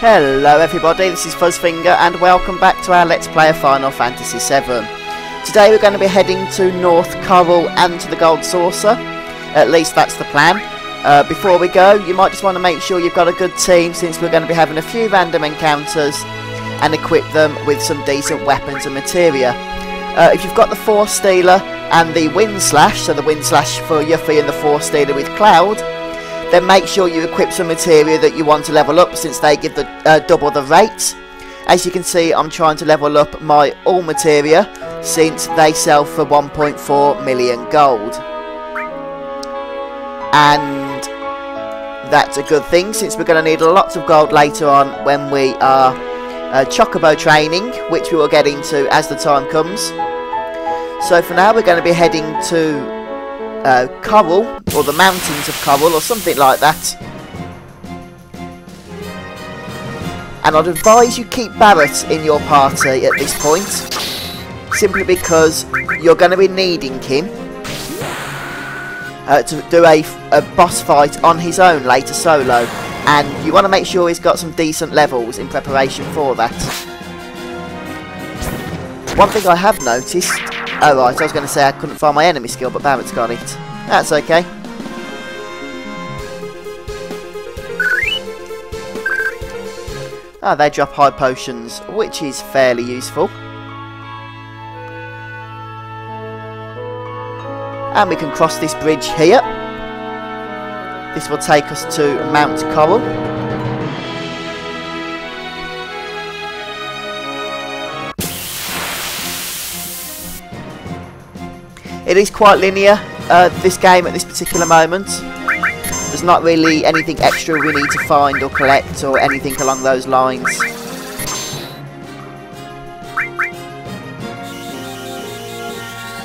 Hello everybody, this is Fuzzfinger and welcome back to our Let's Play of Final Fantasy VII. Today we're going to be heading to North Corel and to the Gold Saucer. At least that's the plan. Uh, before we go, you might just want to make sure you've got a good team since we're going to be having a few random encounters and equip them with some decent weapons and materia. Uh, if you've got the Force Stealer and the Wind Slash, so the Wind Slash for Yuffie and the Force Stealer with Cloud, then make sure you equip some material that you want to level up since they give the uh, double the rate. As you can see I'm trying to level up my all materia since they sell for 1.4 million gold. And that's a good thing since we're going to need lots of gold later on when we are uh, Chocobo training which we will get into as the time comes. So for now we're going to be heading to uh, Corel, or the Mountains of Corel, or something like that. And I'd advise you keep Barret in your party at this point, simply because you're going to be needing him uh, to do a, a boss fight on his own later solo, and you want to make sure he's got some decent levels in preparation for that. One thing I have noticed Oh right, I was going to say I couldn't find my enemy skill, but Barret's got it. That's okay. Ah, oh, they drop high potions, which is fairly useful. And we can cross this bridge here. This will take us to Mount Corel. It is quite linear, uh, this game at this particular moment. There's not really anything extra we need to find or collect or anything along those lines.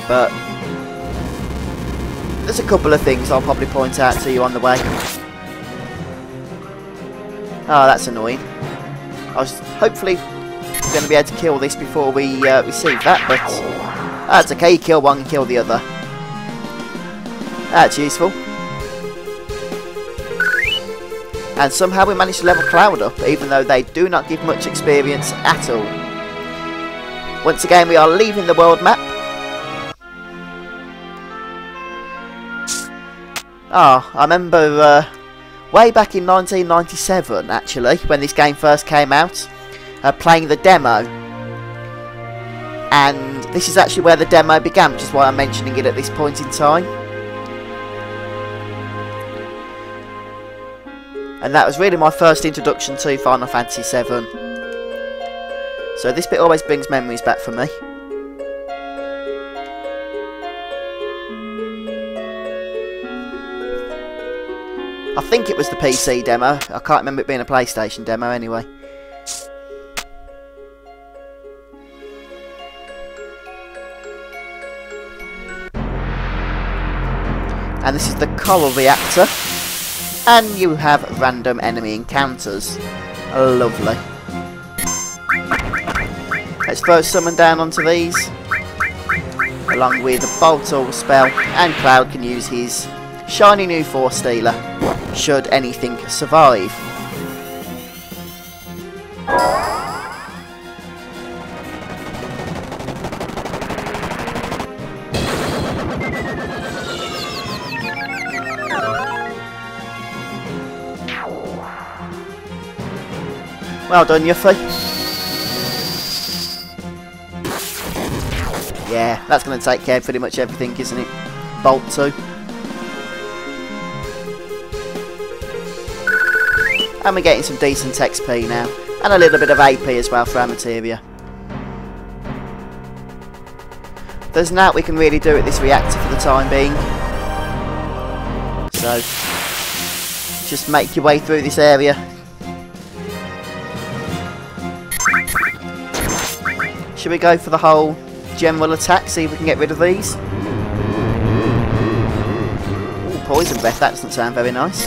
But there's a couple of things I'll probably point out to you on the way. Oh, that's annoying. I was hopefully going to be able to kill this before we uh, receive that, but that's okay, you kill one, kill the other. That's useful. And somehow we managed to level Cloud up, even though they do not give much experience at all. Once again, we are leaving the world map. Ah, oh, I remember uh, way back in 1997, actually, when this game first came out, uh, playing the demo. And this is actually where the demo began, which is why I'm mentioning it at this point in time. And that was really my first introduction to Final Fantasy VII. So this bit always brings memories back for me. I think it was the PC demo. I can't remember it being a PlayStation demo anyway. And this is the Corel reactor. And you have random enemy encounters. Lovely. Let's throw summon down onto these. Along with a bolt or spell and Cloud can use his shiny new force stealer should anything survive Well done, Yuffie. Yeah, that's going to take care of pretty much everything, isn't it? Bolt 2. And we're getting some decent XP now. And a little bit of AP as well for our materia. There's not we can really do at this reactor for the time being. So, just make your way through this area Should we go for the whole general attack, see if we can get rid of these? Ooh, poison breath, that doesn't sound very nice.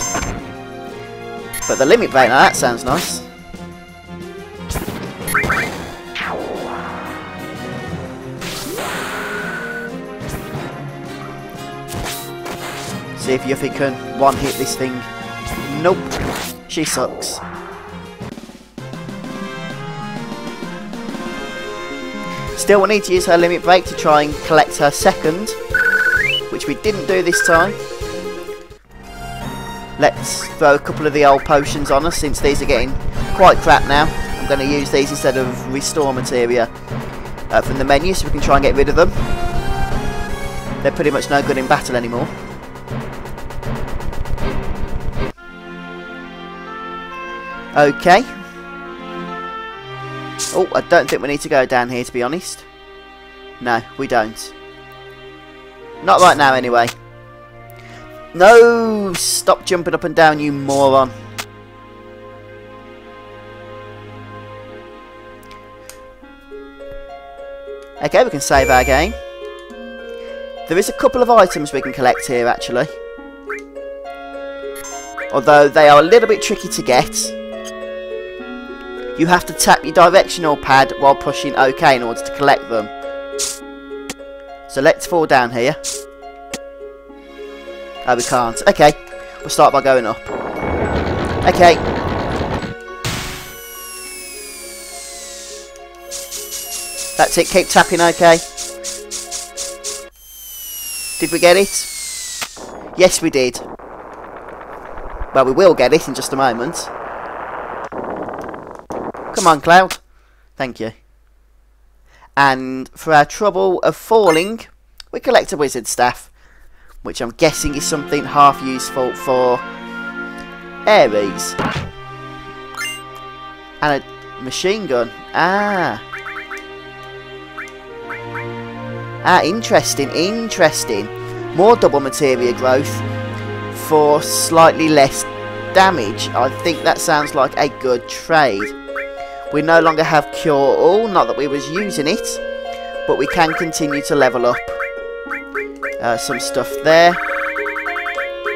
But the limit break, now that sounds nice. See if Yuffie can one-hit this thing. Nope. She sucks. Still will need to use her limit break to try and collect her second, which we didn't do this time. Let's throw a couple of the old potions on us since these are getting quite crap now. I'm going to use these instead of restore materia uh, from the menu so we can try and get rid of them. They're pretty much no good in battle anymore. Okay. Oh, I don't think we need to go down here to be honest. No, we don't. Not right now anyway. No! Stop jumping up and down, you moron. Okay, we can save our game. There is a couple of items we can collect here, actually. Although they are a little bit tricky to get. You have to tap your directional pad while pushing OK in order to collect them. So let's fall down here. Oh, we can't. Okay, we'll start by going up. Okay. That's it, keep tapping OK. Did we get it? Yes, we did. Well, we will get it in just a moment. Come on, Cloud. Thank you. And for our trouble of falling, we collect a wizard staff, which I'm guessing is something half useful for Aeris. And a machine gun. Ah. Ah, interesting, interesting. More double materia growth for slightly less damage. I think that sounds like a good trade. We no longer have Cure All, not that we was using it, but we can continue to level up uh, some stuff there.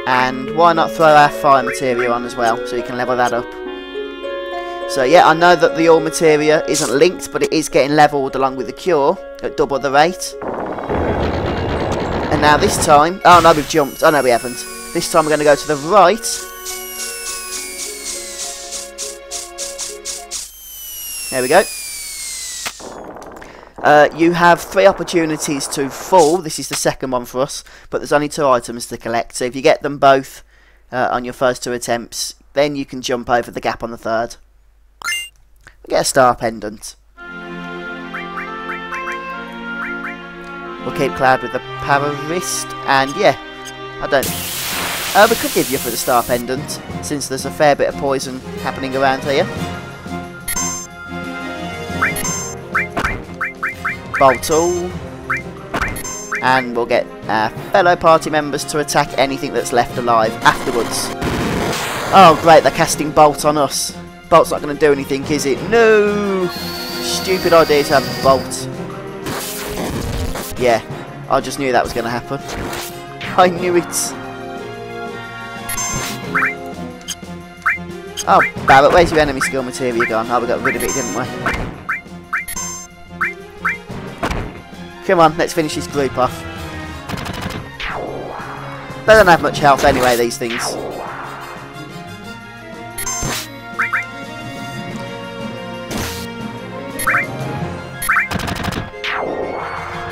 And why not throw our fire materia on as well, so you can level that up. So yeah, I know that the all materia isn't linked, but it is getting leveled along with the cure at double the rate. And now this time... Oh, no, we've jumped. Oh, no, we haven't. This time we're going to go to the right. There we go. Uh, you have three opportunities to fall. This is the second one for us. But there's only two items to collect. So if you get them both uh, on your first two attempts, then you can jump over the gap on the third. We get a star pendant. We'll keep Cloud with the power wrist, and yeah, I don't... Uh, we could give you for the star pendant, since there's a fair bit of poison happening around here. Bolt all. And we'll get our fellow party members to attack anything that's left alive afterwards. Oh great, they're casting Bolt on us. Bolt's not going to do anything, is it? No! Stupid idea to have Bolt. Yeah, I just knew that was going to happen. I knew it. Oh, Barret, where's your enemy skill materia gone? Oh, we got rid of it, didn't we? Come on, let's finish this group off. They don't have much health anyway, these things.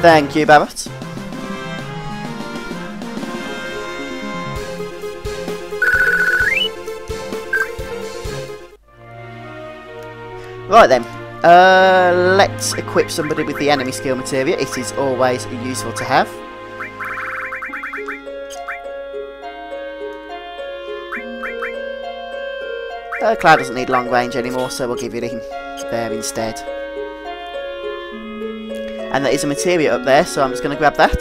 Thank you, Barret. Right then, uh, let's equip somebody with the enemy skill materia. It is always useful to have. Uh, Cloud doesn't need long range anymore, so we'll give it him there instead. And there is a materia up there, so I'm just going to grab that.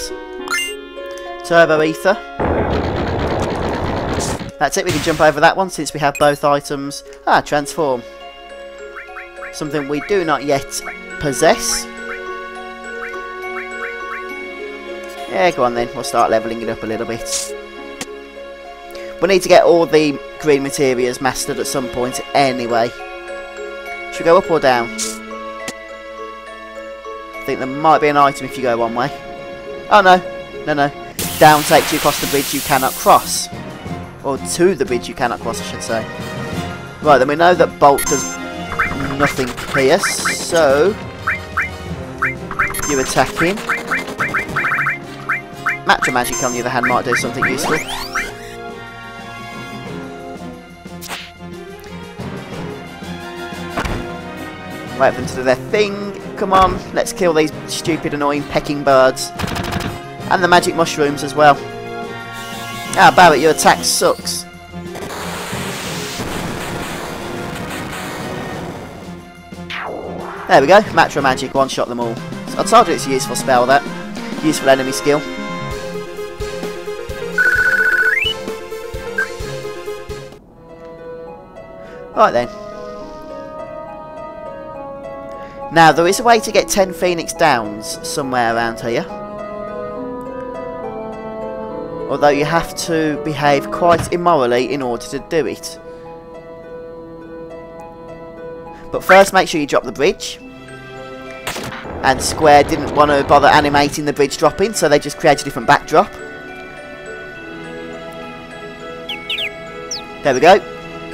Turbo Ether. That's it, we can jump over that one since we have both items. Ah, Transform. Something we do not yet possess. Yeah, go on then, we'll start levelling it up a little bit. We need to get all the green materials mastered at some point anyway. Should we go up or down? I think there might be an item if you go one way. Oh no, no, no. Down takes you across the bridge you cannot cross. Or to the bridge you cannot cross, I should say. Right, then we know that Bolt does nothing here, so... you attacking. Matra Magic, on the other hand, might do something useful. Wait for them to do their thing. Come on, let's kill these stupid, annoying pecking birds. And the magic mushrooms as well. Ah, Barret, your attack sucks. There we go, Matra Magic, one-shot them all. I told you it's a useful spell, that. Useful enemy skill. Right then. Now, there is a way to get 10 Phoenix Downs somewhere around here. Although you have to behave quite immorally in order to do it. But first make sure you drop the bridge. And Square didn't want to bother animating the bridge dropping, so they just created a different backdrop. There we go.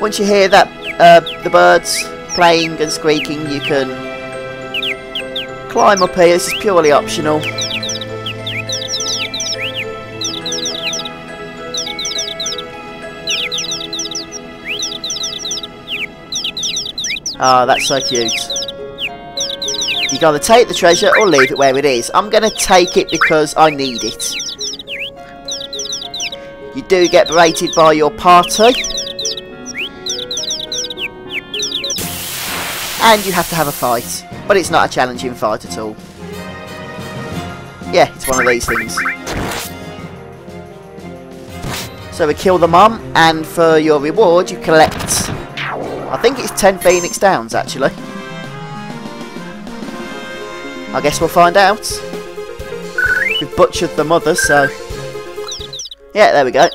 Once you hear that uh, the birds playing and squeaking, you can climb up here. This is purely optional. Oh, that's so cute. You gotta take the treasure or leave it where it is. I'm gonna take it because I need it. You do get berated by your party. And you have to have a fight. But it's not a challenging fight at all. Yeah, it's one of these things. So we kill the mom, and for your reward you collect I think it's 10 Phoenix Downs, actually. I guess we'll find out. We've butchered the mother, so... Yeah, there we go.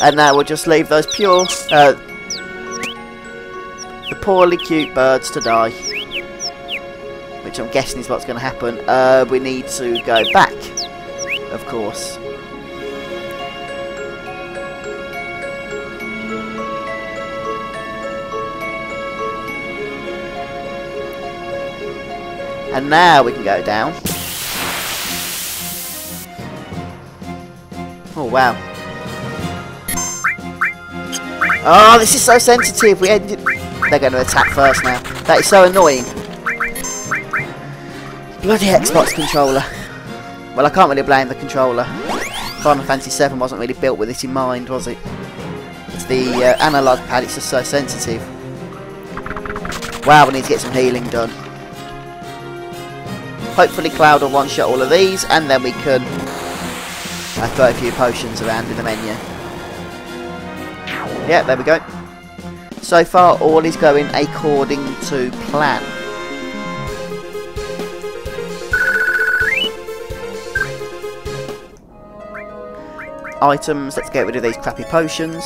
And now we'll just leave those pure... Uh, the poorly cute birds to die. Which I'm guessing is what's going to happen. Uh, we need to go back, of course. And now we can go down. Oh, wow. Oh, this is so sensitive. We ended... They're going to attack first now. That is so annoying. Bloody Xbox controller. Well, I can't really blame the controller. Final Fantasy VII wasn't really built with this in mind, was it? It's the uh, analog pad, it's just so sensitive. Wow, we need to get some healing done. Hopefully Cloud will one-shot all of these, and then we can uh, throw a few potions around in the menu. Yeah, there we go. So far, all is going according to plan. Items, let's get rid of these crappy potions.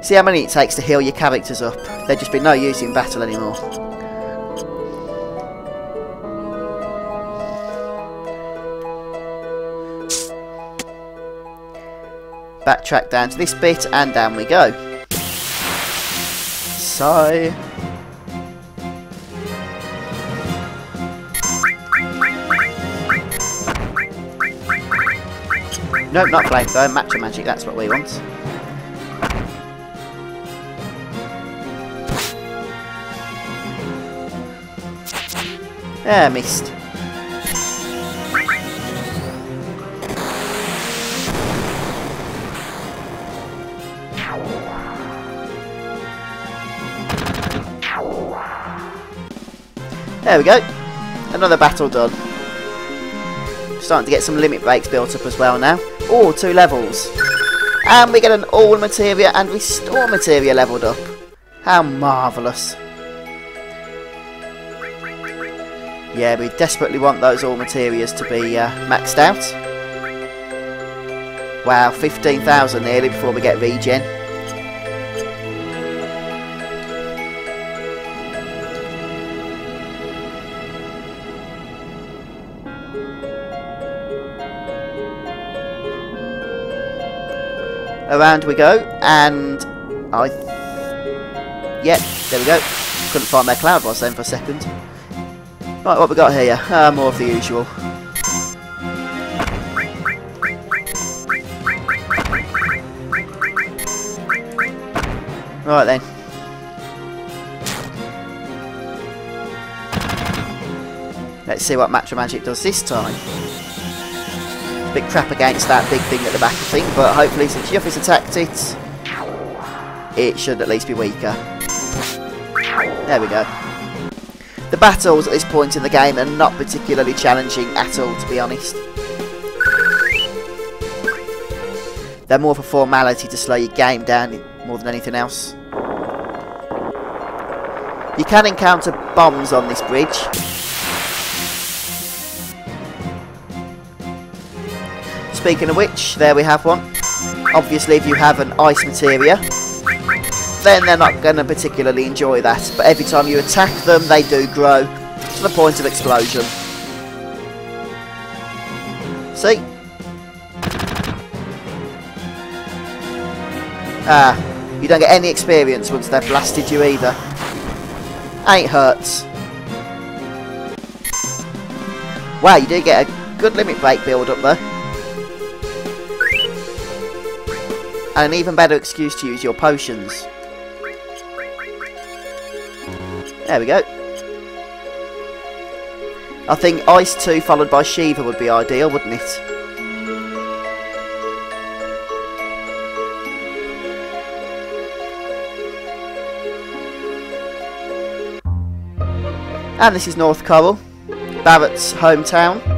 See how many it takes to heal your characters up. There'd just be no use in battle anymore. Backtrack down to this bit and down we go. So... Nope, not flamethrower, matra magic, that's what we want. Yeah, missed. There we go. Another battle done. Starting to get some limit breaks built up as well now. Oh, two levels. And we get an all materia and restore materia leveled up. How marvellous. Yeah, we desperately want those all materials to be uh, maxed out. Wow, 15,000 nearly before we get regen. Around we go, and I... yeah, there we go. Couldn't find where Cloud was then for a second. Right, what we got here? Uh, more of the usual. Right then. Let's see what Matra Magic does this time. Bit crap against that big thing at the back, I think, but hopefully since Yuffie's attacked it, it should at least be weaker. There we go. The battles at this point in the game are not particularly challenging at all, to be honest. They're more of a formality to slow your game down more than anything else. You can encounter bombs on this bridge. Speaking of which, there we have one. Obviously, if you have an ice materia, then they're not going to particularly enjoy that. But every time you attack them, they do grow to the point of explosion. See? Ah, you don't get any experience once they've blasted you either. Ain't hurts. Wow, you do get a good limit break build up there. An even better excuse to use your potions. There we go. I think Ice 2 followed by Shiva would be ideal, wouldn't it? And this is North Corel, Barret's hometown.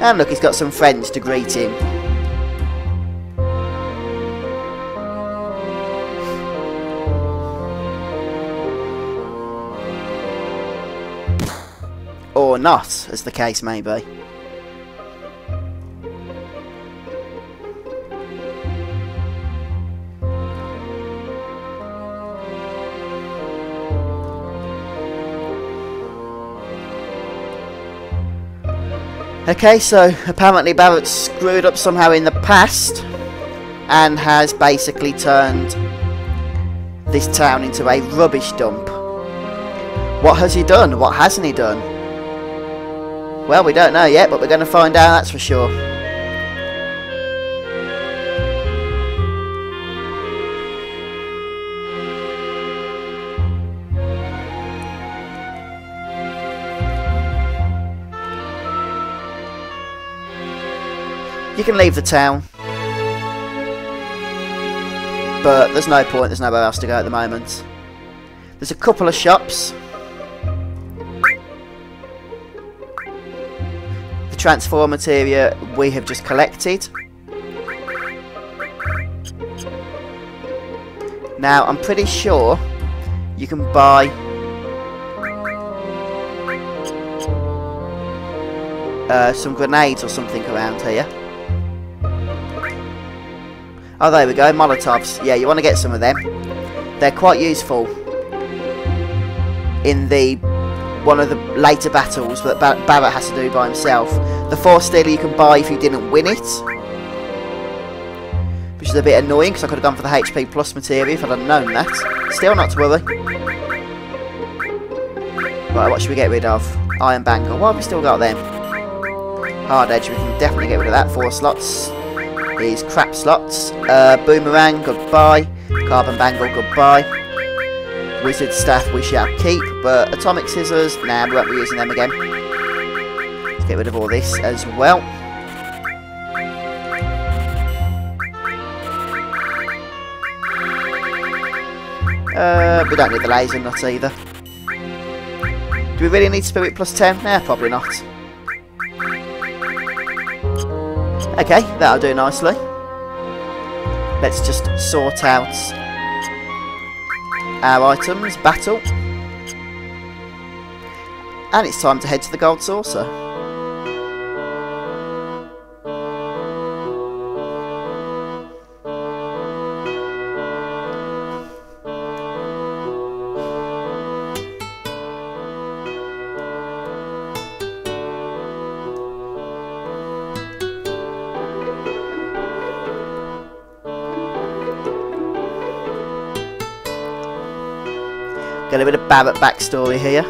And look, he's got some friends to greet him. Or not, as the case may be. Okay, so apparently Barret screwed up somehow in the past and has basically turned this town into a rubbish dump. What has he done? What hasn't he done? Well, we don't know yet, but we're going to find out, that's for sure. You can leave the town. But there's no point, there's nowhere else to go at the moment. There's a couple of shops. The transform material we have just collected. Now, I'm pretty sure you can buy uh, some grenades or something around here. Oh, there we go, Molotovs. Yeah, you want to get some of them. They're quite useful in the one of the later battles that Bar Barret has to do by himself. The Force Stealer you can buy if you didn't win it. Which is a bit annoying because I could have gone for the HP plus material if I'd have known that. Still not to worry. Right, what should we get rid of? Iron Bangle. What have we still got then? Hard Edge, we can definitely get rid of that. Four slots. These crap slots. Uh, boomerang, goodbye. Carbon Bangle, goodbye. Wizard Staff we shall keep, but Atomic Scissors, nah, we won't be using them again. Let's get rid of all this as well. Uh, we don't need the laser nut either. Do we really need Spirit plus 10? Nah, probably not. Okay, that'll do nicely. Let's just sort out our items, battle. And it's time to head to the Gold Saucer. Got a bit of Barret backstory here.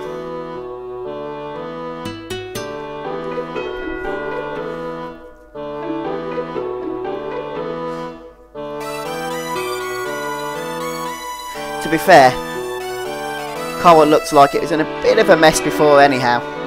To be fair, Corel looks like it was in a bit of a mess before anyhow.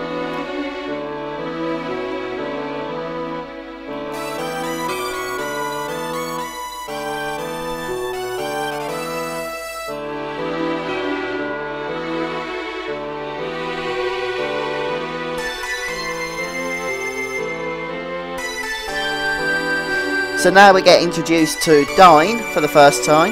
So now we get introduced to Dyne for the first time.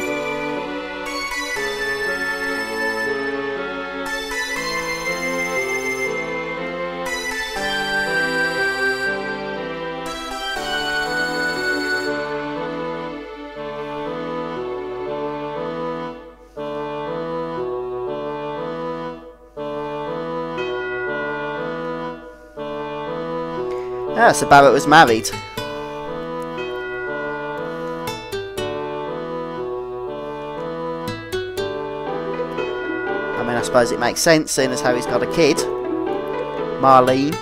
Ah, so Barret was married. Suppose it makes sense, seeing as how he's got a kid. Marlene.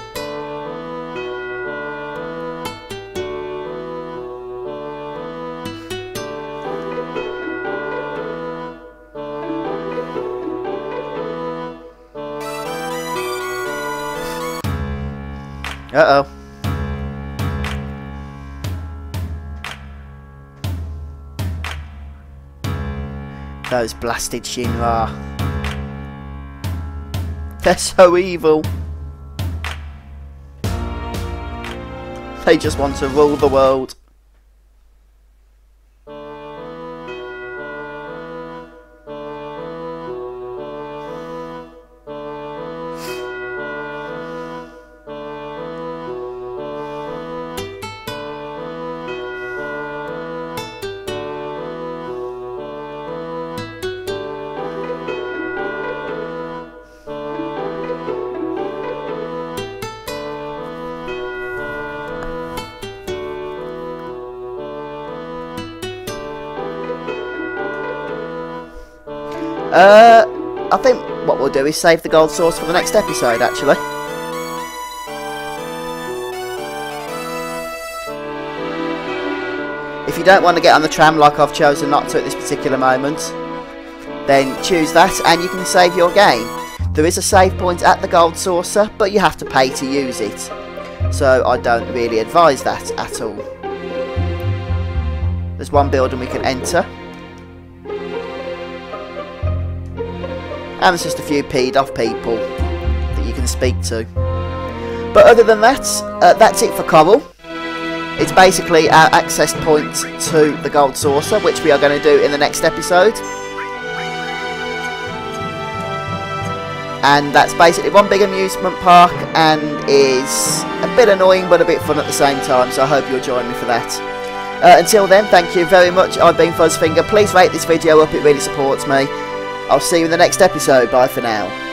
Uh-oh. Those blasted Shinra. They're so evil. They just want to rule the world. Uh, I think what we'll do is save the Gold Saucer for the next episode, actually. If you don't want to get on the tram like I've chosen not to at this particular moment, then choose that and you can save your game. There is a save point at the gold saucer, but you have to pay to use it. So I don't really advise that at all. There's one building we can enter. And there's just a few peed off people that you can speak to. But other than that, uh, that's it for Corel. It's basically our access point to the Gold Saucer, which we are going to do in the next episode. And that's basically one big amusement park and is a bit annoying but a bit fun at the same time, so I hope you'll join me for that. Uh, until then, thank you very much. I've been Fuzzfinger. Please rate this video up, it really supports me. I'll see you in the next episode. Bye for now.